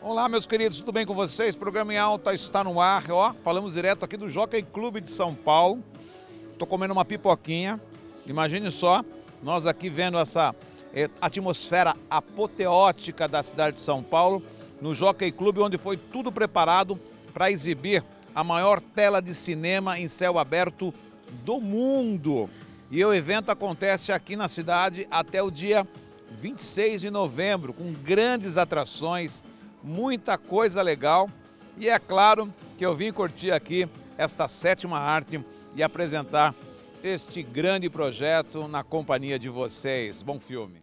Olá, meus queridos, tudo bem com vocês? Programa em alta está no ar, ó. Falamos direto aqui do Jockey Clube de São Paulo. Tô comendo uma pipoquinha. Imagine só, nós aqui vendo essa eh, atmosfera apoteótica da cidade de São Paulo, no Jockey Clube, onde foi tudo preparado para exibir a maior tela de cinema em céu aberto do mundo. E o evento acontece aqui na cidade até o dia 26 de novembro, com grandes atrações, muita coisa legal. E é claro que eu vim curtir aqui esta sétima arte e apresentar este grande projeto na companhia de vocês. Bom filme.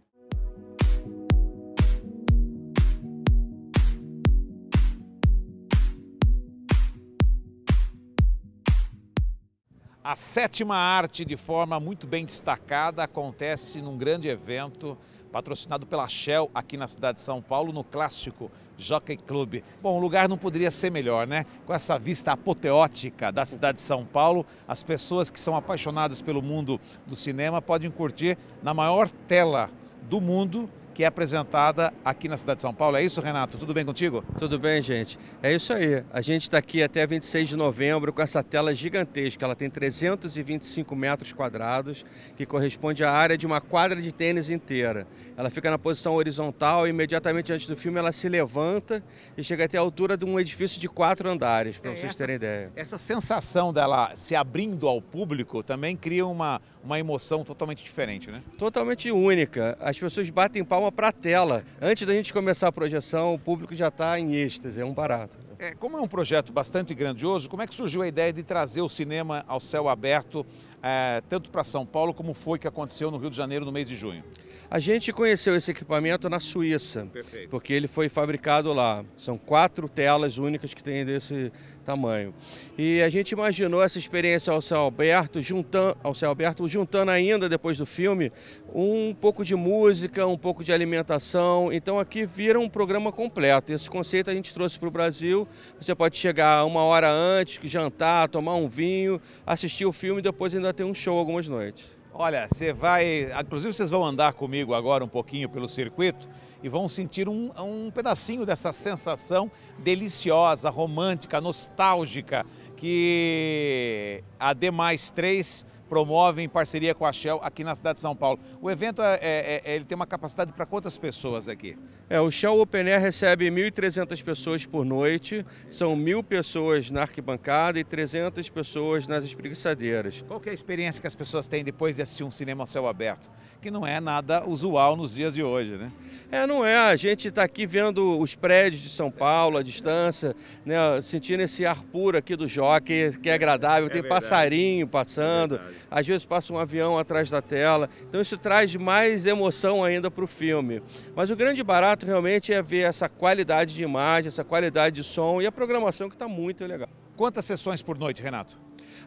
A sétima arte, de forma muito bem destacada, acontece num grande evento patrocinado pela Shell aqui na cidade de São Paulo, no clássico Jockey Club. Bom, o lugar não poderia ser melhor, né? Com essa vista apoteótica da cidade de São Paulo, as pessoas que são apaixonadas pelo mundo do cinema podem curtir na maior tela do mundo que é apresentada aqui na cidade de São Paulo. É isso, Renato? Tudo bem contigo? Tudo bem, gente. É isso aí. A gente está aqui até 26 de novembro com essa tela gigantesca. Ela tem 325 metros quadrados, que corresponde à área de uma quadra de tênis inteira. Ela fica na posição horizontal e imediatamente antes do filme ela se levanta e chega até a altura de um edifício de quatro andares, para é, vocês essa, terem ideia. Essa sensação dela se abrindo ao público também cria uma, uma emoção totalmente diferente, né? Totalmente única. As pessoas batem palma para a tela. Antes da gente começar a projeção, o público já está em êxtase, é um barato. É, como é um projeto bastante grandioso, como é que surgiu a ideia de trazer o cinema ao céu aberto, é, tanto para São Paulo como foi que aconteceu no Rio de Janeiro no mês de junho? A gente conheceu esse equipamento na Suíça, Perfeito. porque ele foi fabricado lá. São quatro telas únicas que tem desse tamanho. E a gente imaginou essa experiência ao céu aberto, juntando, ao céu aberto, juntando ainda depois do filme um pouco de música, um pouco de alimentação. Então aqui vira um programa completo. Esse conceito a gente trouxe para o Brasil. Você pode chegar uma hora antes, jantar, tomar um vinho, assistir o filme e depois ainda ter um show algumas noites. Olha, você vai. Inclusive, vocês vão andar comigo agora um pouquinho pelo circuito e vão sentir um, um pedacinho dessa sensação deliciosa, romântica, nostálgica que a D 3 promove em parceria com a Shell aqui na cidade de São Paulo. O evento é, é, é ele tem uma capacidade para quantas pessoas aqui? É, o Shell Open Air recebe 1.300 pessoas por noite, são mil pessoas na arquibancada e 300 pessoas nas espreguiçadeiras. Qual é a experiência que as pessoas têm depois de assistir um cinema ao céu aberto? Que não é nada usual nos dias de hoje, né? É, não é. A gente está aqui vendo os prédios de São Paulo, a distância, né, sentindo esse ar puro aqui do jockey, que é agradável. É Tem verdade. passarinho passando, é às vezes passa um avião atrás da tela. Então isso traz mais emoção ainda para o filme. Mas o grande barato realmente é ver essa qualidade de imagem, essa qualidade de som e a programação que está muito legal. Quantas sessões por noite, Renato?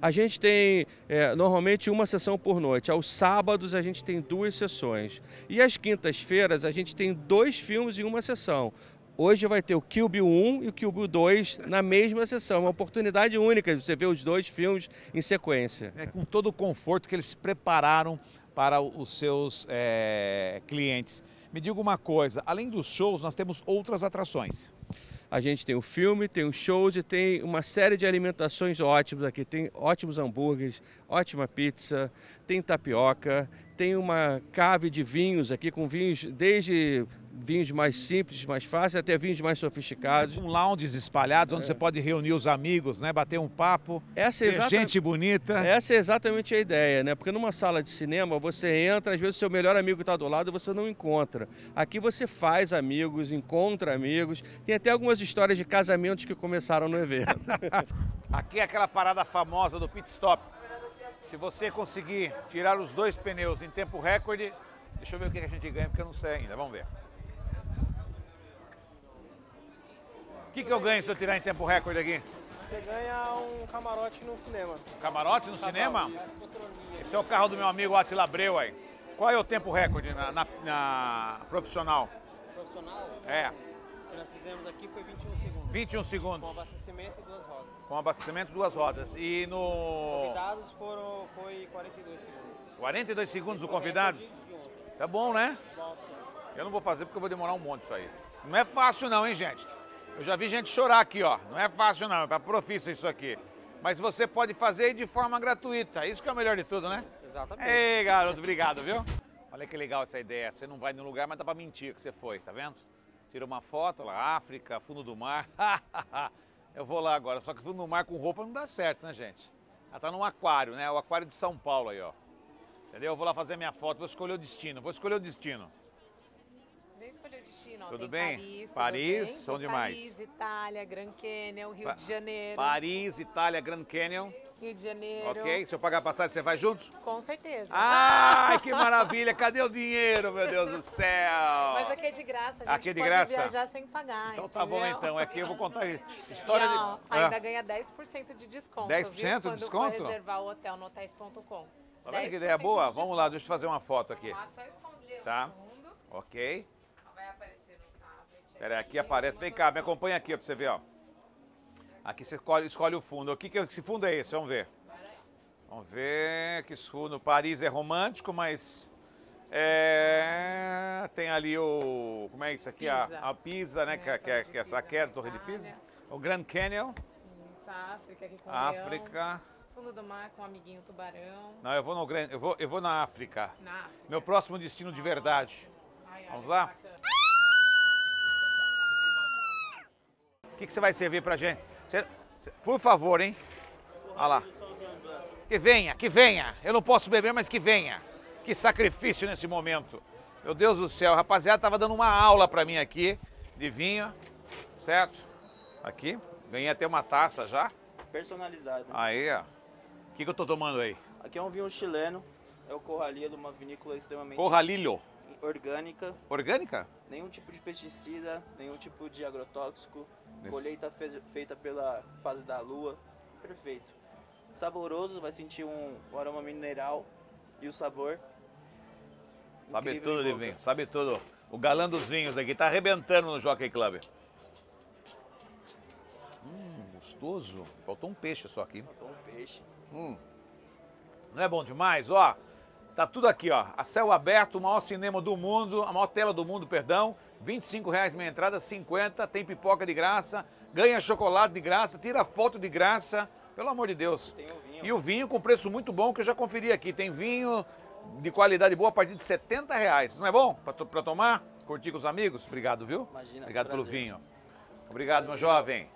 A gente tem é, normalmente uma sessão por noite. Aos sábados a gente tem duas sessões. E às quintas-feiras a gente tem dois filmes em uma sessão. Hoje vai ter o Kill Bill 1 e o Kill Bill 2 na mesma sessão. Uma oportunidade única de você ver os dois filmes em sequência. É, com todo o conforto que eles prepararam para os seus é, clientes. Me diga uma coisa, além dos shows, nós temos outras atrações. A gente tem o filme, tem os shows e tem uma série de alimentações ótimas aqui. Tem ótimos hambúrgueres, ótima pizza, tem tapioca, tem uma cave de vinhos aqui com vinhos desde vinhos mais simples, mais fáceis, até vinhos mais sofisticados. Com lounges espalhados, onde é. você pode reunir os amigos, né, bater um papo, essa é exata... gente bonita. Essa é exatamente a ideia, né? Porque numa sala de cinema você entra, às vezes o seu melhor amigo está do lado e você não encontra. Aqui você faz amigos, encontra amigos. Tem até algumas histórias de casamentos que começaram no evento. Aqui é aquela parada famosa do pit stop. Se você conseguir tirar os dois pneus em tempo recorde, deixa eu ver o que a gente ganha, porque eu não sei ainda. Vamos ver. O que, que eu ganho se eu tirar em tempo recorde aqui? Você ganha um camarote no cinema. Camarote no Casal, cinema? Esse é o carro do meu amigo Atila Abreu aí. Qual é o tempo recorde na, na, na profissional? Profissional? É. O que nós fizemos aqui foi 21 segundos. 21 segundos. Com abastecimento e duas rodas. Com abastecimento e duas rodas. E no. Convidados foram, foi 42 segundos. 42 segundos o convidado? Tá bom, né? Eu não vou fazer porque eu vou demorar um monte isso aí. Não é fácil não, hein, gente? Eu já vi gente chorar aqui, ó. Não é fácil não, é pra profissa isso aqui. Mas você pode fazer de forma gratuita. Isso que é o melhor de tudo, né? Exatamente. Ei, garoto, obrigado, viu? Olha que legal essa ideia. Você não vai no lugar, mas dá pra mentir que você foi, tá vendo? Tira uma foto lá, África, fundo do mar. Eu vou lá agora, só que fundo do mar com roupa não dá certo, né, gente? Ela tá num aquário, né? O aquário de São Paulo aí, ó. Entendeu? Eu vou lá fazer minha foto, vou escolher o destino, vou escolher o destino. Vem escolher o destino. ó. Tudo Tem bem? Paris, tudo Paris, bem? onde Tem mais? Paris, Itália, Grand Canyon, Rio Pa- de Janeiro. Paris, Itália, Grand Canyon. Rio de Janeiro. Ok? Se eu pagar a passagem, você vai junto? Com certeza. Ai, que maravilha! Cadê o dinheiro, meu Deus do céu? Mas aqui é de graça, a gente Aqui é de graça? viajar sem pagar. Então tá bom, então. Aqui eu vou contar história de... ainda Ah, ganha 10% de desconto. 10% viu? de Quando desconto? For reservar o hotel no hotéis.com. Tá vendo que ideia boa? 10% de Vamos lá, deixa eu fazer uma foto aqui. desconto. Só esconder Tá. o fundo. Ok? Pera aí, aqui aparece. Vem cá, me acompanha aqui ó, pra você ver, ó. Aqui você escolhe, escolhe o fundo. O que, que esse fundo é esse? Vamos ver. Vamos ver que fundo. Paris é romântico, mas. É, tem ali o. Como é isso aqui? A, Pisa. a Pisa, né? que, é- que, é- que é essa queda, Torre de Pisa. O Grand Canyon, Isso, a África aqui com. África. Fundo do mar com o amiguinho tubarão. Não, eu vou no Grand, eu vou, eu vou na África. Na África. Meu próximo destino de verdade. Ai, ai, Vamos lá? bacana. Que, que você vai servir pra gente? Você- por favor, hein? Olha lá. Que venha, que venha. Eu não posso beber, mas que venha. Que sacrifício nesse momento. Meu Deus do céu, rapaziada tava dando uma aula pra mim aqui de vinho, certo? Aqui, ganhei até uma taça já. personalizado. Aí, ó. O que, que eu tô tomando aí? Aqui é um vinho chileno, é o Corralillo, uma vinícola extremamente Corralilho. orgânica, Orgânica? nenhum tipo de pesticida, nenhum tipo de agrotóxico, Isso. colheita fe- feita pela fase da lua, perfeito. Saboroso, vai sentir um, um aroma mineral e o sabor. Sabe incrível tudo boca. vinho, sabe tudo. O galã dos vinhos aqui tá arrebentando no Jockey Club. Hum, gostoso. Faltou um peixe só aqui. Faltou um peixe. Hum. Não é bom demais? Ó, tá tudo aqui, ó. A céu aberto, o maior cinema do mundo, a maior tela do mundo, perdão. 25 reais minha entrada, 50, tem pipoca de graça, ganha chocolate de graça, tira foto de graça. Pelo amor de Deus. E o vinho com preço muito bom que eu já conferi aqui. Tem vinho de qualidade boa a partir de 70 reais. Não é bom pra tomar? Curtir com os amigos? Obrigado, viu? Imagina, Obrigado pelo prazer. vinho. Obrigado, meu jovem.